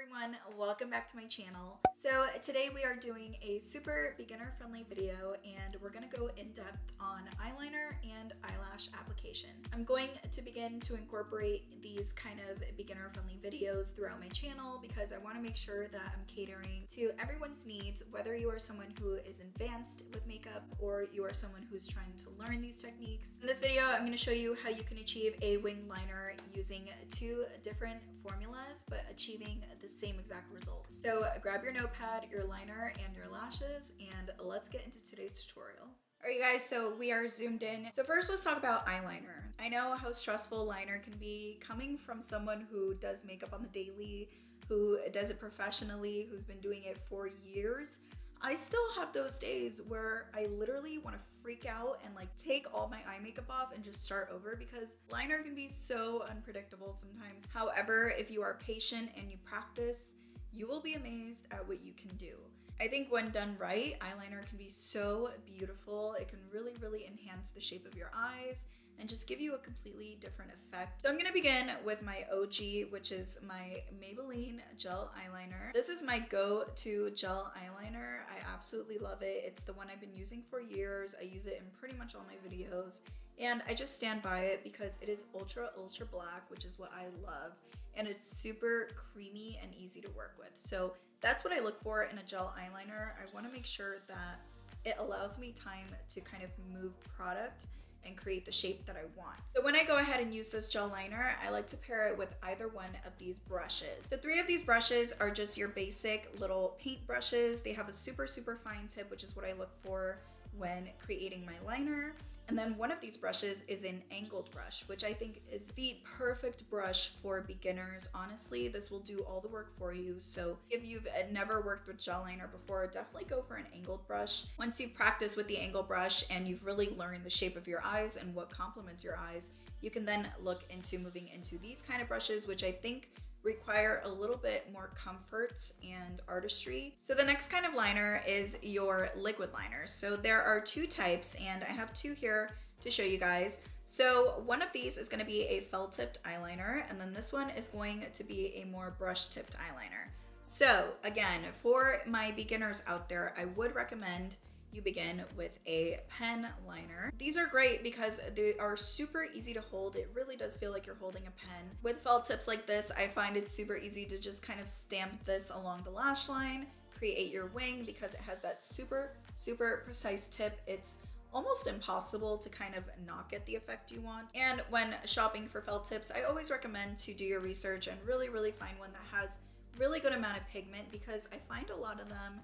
everyone, welcome back to my channel. So today we are doing a super beginner friendly video and we're gonna go in depth on eyeliner and eyelash application. I'm going to begin to incorporate these kind of beginner friendly videos throughout my channel because I wanna make sure that I'm catering to everyone's needs, whether you are someone who is advanced with makeup or you are someone who's trying to learn these techniques. In this video, I'm gonna show you how you can achieve a wing liner using two different formulas, but achieving the same exact result. So grab your notepad, your liner, and your lashes, and let's get into today's tutorial. Alright you guys, so we are zoomed in. So first let's talk about eyeliner. I know how stressful liner can be coming from someone who does makeup on the daily, who does it professionally, who's been doing it for years. I still have those days where I literally want to freak out and like take all my eye makeup off and just start over because liner can be so unpredictable sometimes. However, if you are patient and you practice, you will be amazed at what you can do. I think when done right, eyeliner can be so beautiful. It can really, really enhance the shape of your eyes and just give you a completely different effect. So I'm gonna begin with my OG, which is my Maybelline gel eyeliner. This is my go-to gel eyeliner. I absolutely love it. It's the one I've been using for years. I use it in pretty much all my videos and I just stand by it because it is ultra, ultra black, which is what I love. And it's super creamy and easy to work with. So that's what I look for in a gel eyeliner. I wanna make sure that it allows me time to kind of move product and create the shape that I want. So when I go ahead and use this gel liner, I like to pair it with either one of these brushes. The three of these brushes are just your basic little paint brushes. They have a super, super fine tip, which is what I look for when creating my liner. And then one of these brushes is an angled brush, which I think is the perfect brush for beginners. Honestly, this will do all the work for you. So if you've uh, never worked with gel liner before, definitely go for an angled brush. Once you practice with the angled brush and you've really learned the shape of your eyes and what complements your eyes, you can then look into moving into these kind of brushes, which I think require a little bit more comfort and artistry. So the next kind of liner is your liquid liner. So there are two types and I have two here to show you guys. So one of these is gonna be a felt tipped eyeliner and then this one is going to be a more brush tipped eyeliner. So again, for my beginners out there, I would recommend you begin with a pen liner. These are great because they are super easy to hold. It really does feel like you're holding a pen. With felt tips like this, I find it super easy to just kind of stamp this along the lash line, create your wing because it has that super, super precise tip. It's almost impossible to kind of not get the effect you want. And when shopping for felt tips, I always recommend to do your research and really, really find one that has really good amount of pigment because I find a lot of them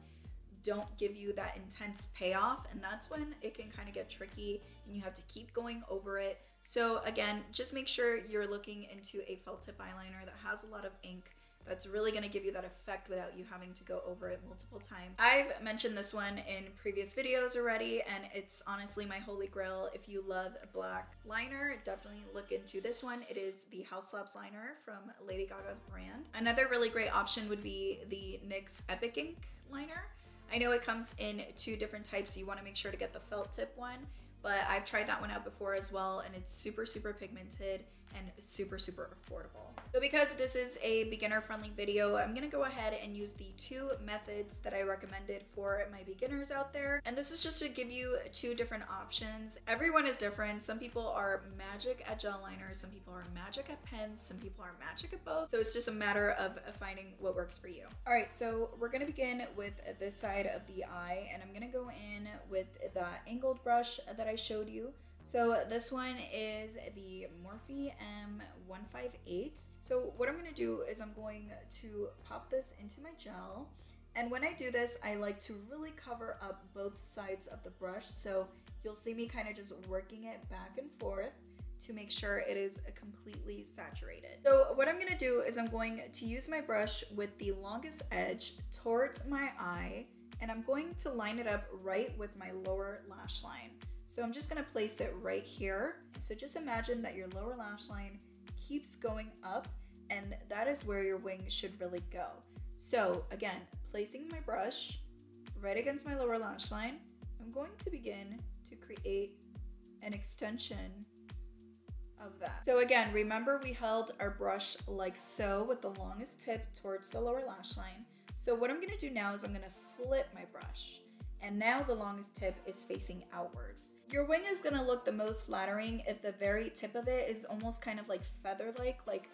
don't give you that intense payoff and that's when it can kind of get tricky and you have to keep going over it. So again, just make sure you're looking into a felt tip eyeliner that has a lot of ink that's really going to give you that effect without you having to go over it multiple times. I've mentioned this one in previous videos already and it's honestly my holy grail. If you love black liner, definitely look into this one. It is the Haus Labs liner from Lady Gaga's brand. Another really great option would be the NYX Epic Ink liner. I know it comes in two different types. You want to make sure to get the felt tip one, but I've tried that one out before as well, and it's super, super pigmented and super, super affordable. So because this is a beginner friendly video, I'm gonna go ahead and use the two methods that I recommended for my beginners out there. And this is just to give you two different options. Everyone is different. Some people are magic at gel liners, some people are magic at pens, some people are magic at both. So it's just a matter of finding what works for you. All right, so we're gonna begin with this side of the eye and I'm gonna go in with the angled brush that I showed you. So this one is the Morphe M158. So what I'm gonna do is I'm going to pop this into my gel. And when I do this, I like to really cover up both sides of the brush. So you'll see me kind of just working it back and forth to make sure it is completely saturated. So what I'm gonna do is I'm going to use my brush with the longest edge towards my eye and I'm going to line it up right with my lower lash line. So I'm just gonna place it right here. So just imagine that your lower lash line keeps going up and that is where your wing should really go. So again, placing my brush right against my lower lash line, I'm going to begin to create an extension of that. So again, remember we held our brush like so with the longest tip towards the lower lash line. So what I'm gonna do now is I'm gonna flip my brush. And now the longest tip is facing outwards. Your wing is gonna look the most flattering if the very tip of it is almost kind of like feather-like, like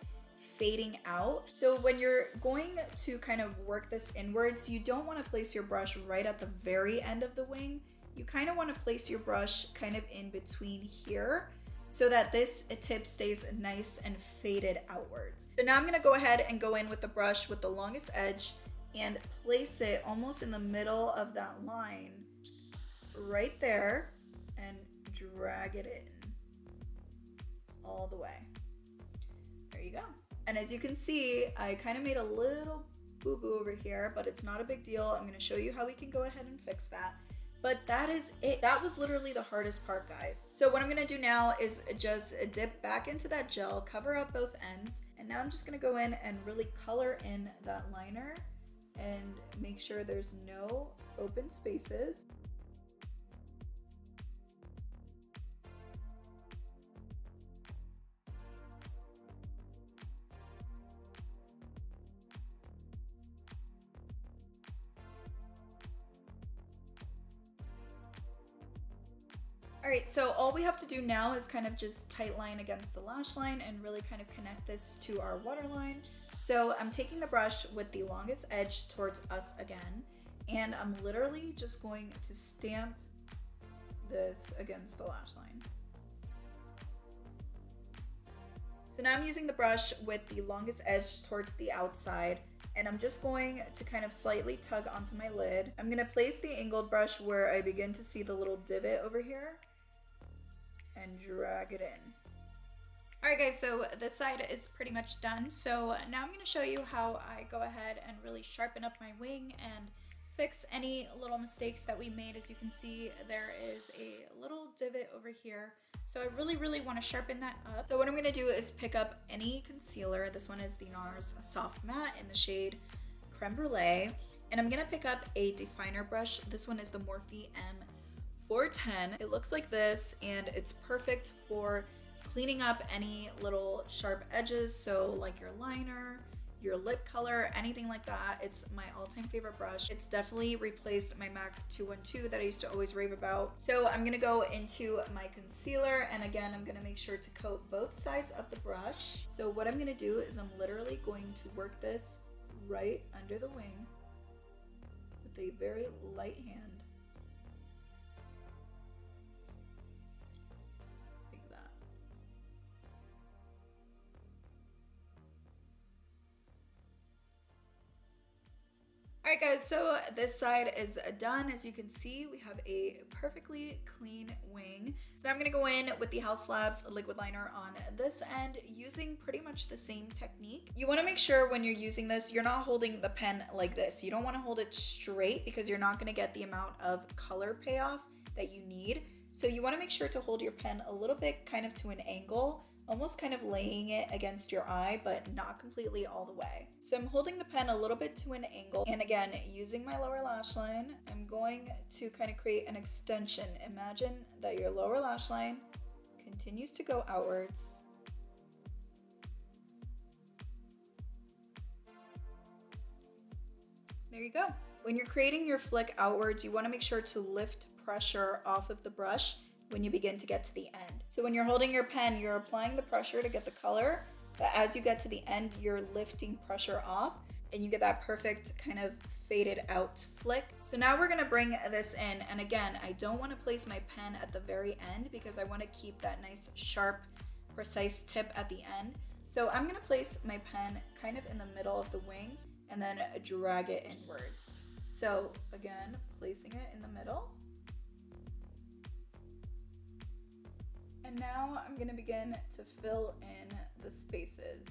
fading out. So when you're going to kind of work this inwards, you don't wanna place your brush right at the very end of the wing. You kind of wanna place your brush kind of in between here so that this tip stays nice and faded outwards. So now I'm gonna go ahead and go in with the brush with the longest edge and place it almost in the middle of that line right there and drag it in all the way. There you go. And as you can see, I kind of made a little boo-boo over here, but it's not a big deal. I'm gonna show you how we can go ahead and fix that. But that is it. That was literally the hardest part, guys. So what I'm gonna do now is just dip back into that gel, cover up both ends, and now I'm just gonna go in and really color in that liner and make sure there's no open spaces. All right, so all we have to do now is kind of just tight line against the lash line and really kind of connect this to our waterline. So I'm taking the brush with the longest edge towards us again, and I'm literally just going to stamp this against the lash line. So now I'm using the brush with the longest edge towards the outside and I'm just going to kind of slightly tug onto my lid. I'm gonna place the angled brush where I begin to see the little divot over here and drag it in. Alright guys, so this side is pretty much done. So now I'm going to show you how I go ahead and really sharpen up my wing and fix any little mistakes that we made. As you can see, there is a little divot over here. So I really, really want to sharpen that up. So what I'm going to do is pick up any concealer. This one is the NARS Soft Matte in the shade Creme Brulee. And I'm going to pick up a definer brush. This one is the Morphe M 410. It looks like this and it's perfect for cleaning up any little sharp edges. So like your liner, your lip color, anything like that. It's my all-time favorite brush. It's definitely replaced my MAC 212 that I used to always rave about. So I'm gonna go into my concealer and again, I'm gonna make sure to coat both sides of the brush. So what I'm gonna do is I'm literally going to work this right under the wing with a very light hand. Alright guys, so this side is done. As you can see, we have a perfectly clean wing. So now I'm to go in with the Haus Labs liquid liner on this end using pretty much the same technique. You want to make sure when you're using this, you're not holding the pen like this. You don't want to hold it straight because you're not to get the amount of color payoff that you need. So you want to make sure to hold your pen a little bit kind of to an angle almost kind of laying it against your eye, but not completely all the way. So I'm holding the pen a little bit to an angle, and again, using my lower lash line, I'm going to kind of create an extension. Imagine that your lower lash line continues to go outwards. There you go. When you're creating your flick outwards, you wanna make sure to lift pressure off of the brush when you begin to get to the end. So when you're holding your pen, you're applying the pressure to get the color, but as you get to the end, you're lifting pressure off and you get that perfect kind of faded out flick. So now we're gonna bring this in. And again, I don't wanna place my pen at the very end because I wanna keep that nice sharp, precise tip at the end. So I'm gonna place my pen kind of in the middle of the wing and then drag it inwards. So again, placing it in the middle And now I'm gonna begin to fill in the spaces.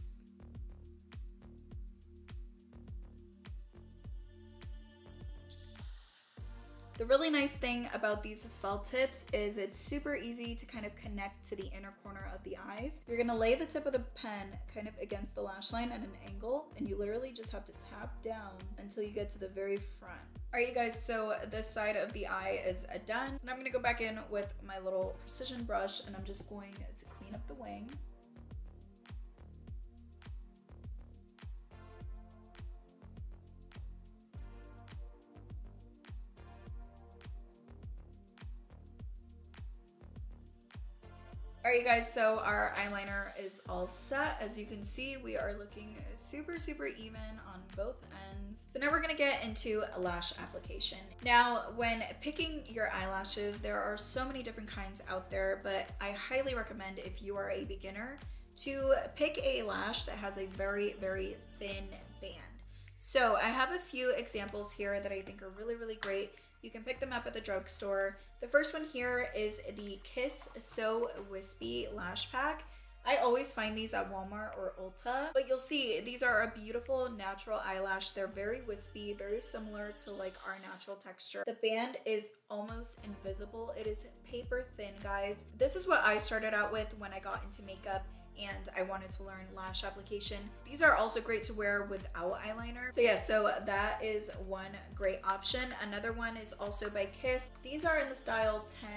The really nice thing about these felt tips is it's super easy to kind of connect to the inner corner of the eyes. You're gonna lay the tip of the pen kind of against the lash line at an angle and you literally just have to tap down until you get to the very front. All right, you guys, so this side of the eye is done. And I'm gonna go back in with my little precision brush and I'm just going to clean clean up the wing. Alright you guys, so our eyeliner is all set. As you can see, we are looking super, super even on both ends. So now we're gonna get into lash application. Now, when picking your eyelashes, there are so many different kinds out there, but I highly recommend if you are a beginner to pick a lash that has a very, very thin band. So I have a few examples here that I think are really, really great. You can pick them up at the drugstore. The first one here is the Kiss So Wispy Lash Pack. I always find these at Walmart or Ulta, but you'll see these are a beautiful natural eyelash. They're very wispy, very similar to like our natural texture. The band is almost invisible. It is paper thin, guys. This is what I started out with when I got into makeup and I wanted to learn lash application. These are also great to wear without eyeliner. So yeah, so that is one great option. Another one is also by Kiss. These are in the style 10.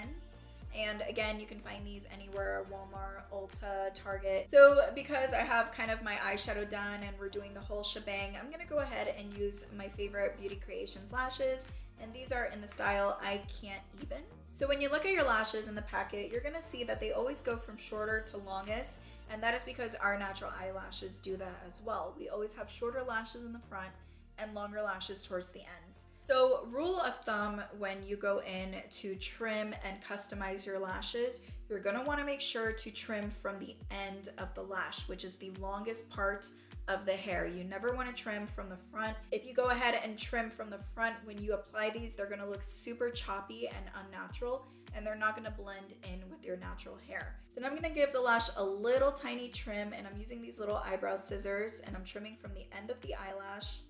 And again, you can find these anywhere, Walmart, Ulta, Target. So because I have kind of my eyeshadow done and we're doing the whole shebang, I'm gonna go ahead and use my favorite Beauty Creations lashes. And these are in the style I Can't Even. So when you look at your lashes in the packet, you're gonna see that they always go from shorter to longest. And that is because our natural eyelashes do that as well. We always have shorter lashes in the front and longer lashes towards the ends. So rule of thumb when you go in to trim and customize your lashes, you're gonna wanna make sure to trim from the end of the lash, which is the longest part of the hair. You never wanna trim from the front. If you go ahead and trim from the front, when you apply these, they're gonna look super choppy and unnatural and they're not gonna blend in with your natural hair. So now I'm gonna give the lash a little tiny trim and I'm using these little eyebrow scissors and I'm trimming from the end of the eyelash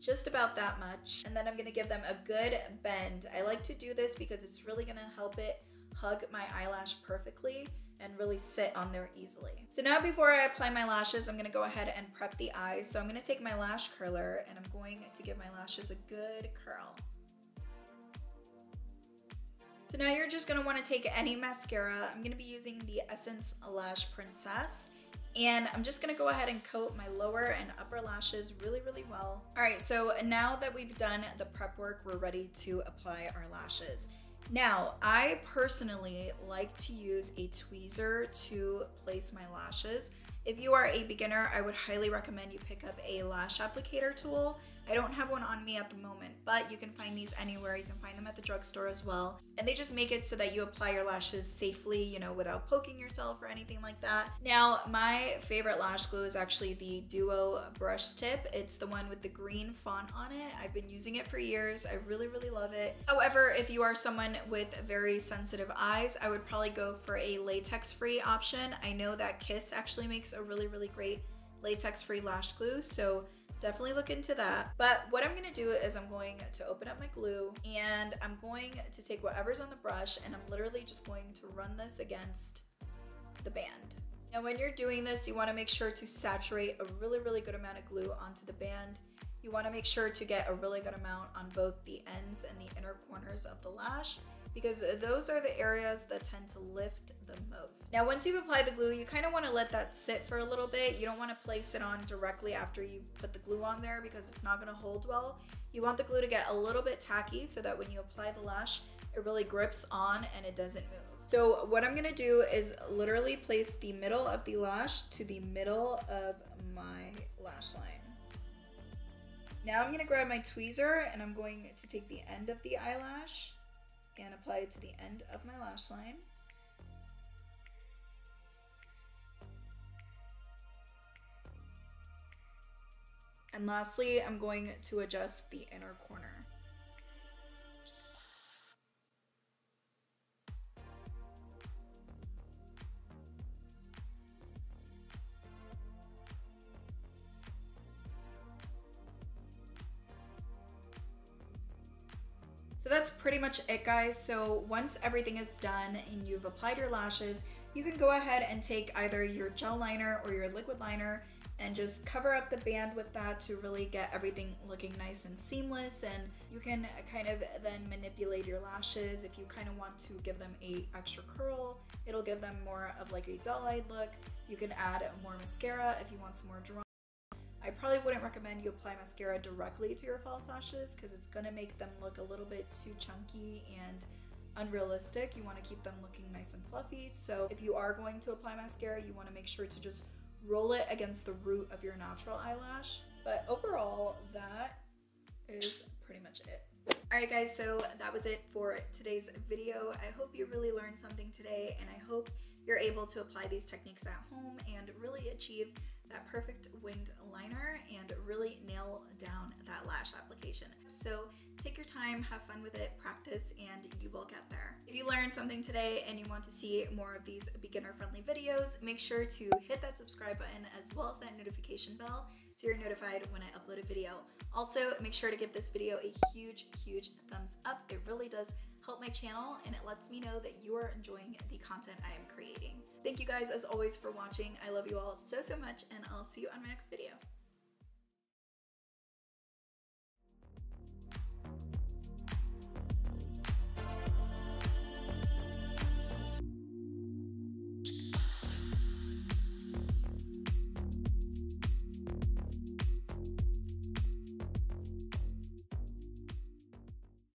just about that much. And then I'm gonna give them a good bend. I like to do this because it's really gonna help it hug my eyelash perfectly and really sit on there easily. So now before I apply my lashes, I'm gonna go ahead and prep the eyes. So I'm gonna take my lash curler and I'm going to give my lashes a good curl. So now you're just gonna wanna take any mascara. I'm gonna be using the Essence Lash Princess. And I'm just gonna go ahead and coat my lower and upper lashes really, really well. All right, so now that we've done the prep work, we're ready to apply our lashes. Now, I personally like to use a tweezer to place my lashes. If you are a beginner, I would highly recommend you pick up a lash applicator tool I don't have one on me at the moment, but you can find these anywhere. You can find them at the drugstore as well. And they just make it so that you apply your lashes safely, you know, without poking yourself or anything like that. Now, my favorite lash glue is actually the Duo brush tip. It's the one with the green font on it. I've been using it for years. I really, really love it. However, if you are someone with very sensitive eyes, I would probably go for a latex-free option. I know that Kiss actually makes a really, really great latex-free lash glue. So definitely look into that. But what I'm gonna do is I'm going to open up my glue and I'm going to take whatever's on the brush and I'm literally just going to run this against the band. Now when you're doing this, you wanna make sure to saturate a really, really good amount of glue onto the band. You wanna make sure to get a really good amount on both the ends and the inner corners of the lash because those are the areas that tend to lift the most. Now, once you've applied the glue, you kind of want to let that sit for a little bit. You don't want to place it on directly after you put the glue on there because it's not going to hold well. You want the glue to get a little bit tacky so that when you apply the lash, it really grips on and it doesn't move. So what I'm gonna do is literally place the middle of the lash to the middle of my lash line. Now I'm gonna grab my tweezer and I'm going to take the end of the eyelash and apply it to the end of my lash line. And lastly, I'm going to adjust the inner corner. Pretty much it guys. So once everything is done and you've applied your lashes, you can go ahead and take either your gel liner or your liquid liner and just cover up the band with that to really get everything looking nice and seamless. And you can kind of then manipulate your lashes. If you kind of want to give them a extra curl it'll give them more of like a dull-eyed look. You can add more mascara if you want some more drawn I probably wouldn't recommend you apply mascara directly to your false lashes because it's going to make them look a little bit too chunky and unrealistic. You want to keep them looking nice and fluffy. So if you are going to apply mascara, you want to make sure to just roll it against the root of your natural eyelash. But overall, that is pretty much it. Alright guys, so that was it for today's video. I hope you really learned something today and I hope you're able to apply these techniques at home and really achieve that perfect winged liner and really nail down that lash application. So take your time, have fun with it, practice, and you will get there. If you learned something today and you want to see more of these beginner-friendly videos, make sure to hit that subscribe button as well as that notification bell so you're notified when I upload a video. Also, make sure to give this video a huge, huge thumbs up. It really does help my channel and it lets me know that you are enjoying the content I am creating. Thank you guys as always for watching. I love you all so, so much and I'll see you on my next video.